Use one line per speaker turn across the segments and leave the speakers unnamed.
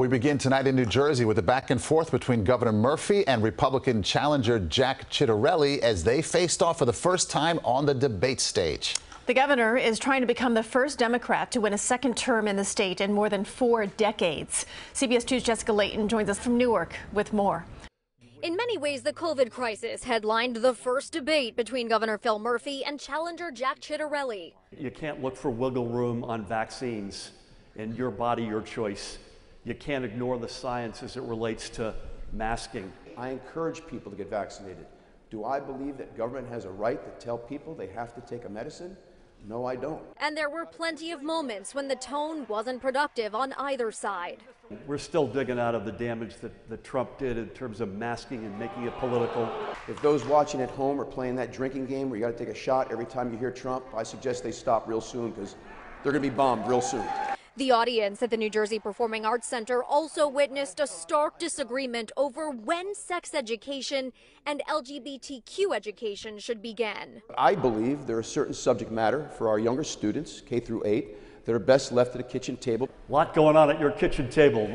We begin tonight in New Jersey with a back and forth between Governor Murphy and Republican challenger Jack Ciattarelli as they faced off for the first time on the debate stage.
The governor is trying to become the first Democrat to win a second term in the state in more than four decades. CBS 2's Jessica Layton joins us from Newark with more.
In many ways, the COVID crisis headlined the first debate between Governor Phil Murphy and challenger Jack Ciattarelli.
You can't look for wiggle room on vaccines and your body, your choice. You can't ignore the science as it relates to masking.
I encourage people to get vaccinated. Do I believe that government has a right to tell people they have to take a medicine? No, I don't.
And there were plenty of moments when the tone wasn't productive on either side.
We're still digging out of the damage that, that Trump did in terms of masking and making it political.
If those watching at home are playing that drinking game where you got to take a shot every time you hear Trump, I suggest they stop real soon because they're going to be bombed real soon.
The audience at the New Jersey Performing Arts Center also witnessed a stark disagreement over when sex education and LGBTQ education should begin.
I believe there are certain subject matter for our younger students, K through 8, that are best left at a kitchen table.
A lot going on at your kitchen table.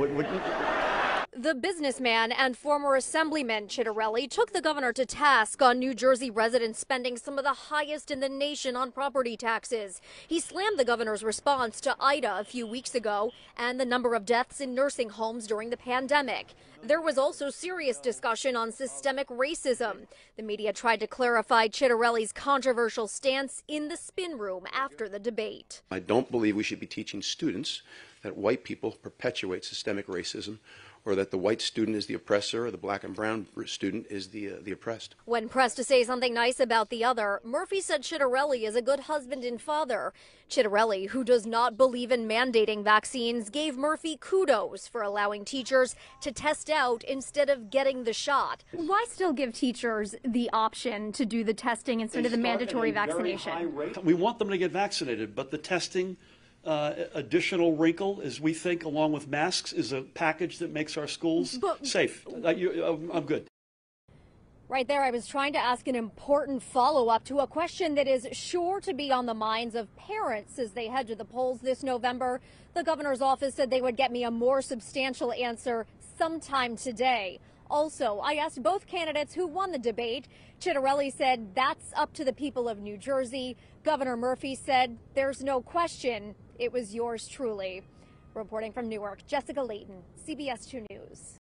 The businessman and former assemblyman Ciattarelli took the governor to task on New Jersey residents spending some of the highest in the nation on property taxes. He slammed the governor's response to Ida a few weeks ago and the number of deaths in nursing homes during the pandemic. There was also serious discussion on systemic racism. The media tried to clarify Ciattarelli's controversial stance in the spin room after the debate.
I don't believe we should be teaching students that white people perpetuate systemic racism or that the white student is the oppressor or the black and brown student is the, uh, the oppressed.
When pressed to say something nice about the other, Murphy said Ciattarelli is a good husband and father. Ciattarelli, who does not believe in mandating vaccines, gave Murphy kudos for allowing teachers to test out instead of getting the shot.
Why still give teachers the option to do the testing instead of the mandatory vaccination?
We want them to get vaccinated, but the testing uh, additional wrinkle is we think, along with masks, is a package that makes our schools but, safe. Uh, you, uh, I'm good.
Right there, I was trying to ask an important follow up to a question that is sure to be on the minds of parents as they head to the polls this November. The governor's office said they would get me a more substantial answer sometime today. Also, I asked both candidates who won the debate. Ciattarelli said that's up to the people of New Jersey. Governor Murphy said there's no question it was yours truly. Reporting from Newark, Jessica Layton, CBS 2 News.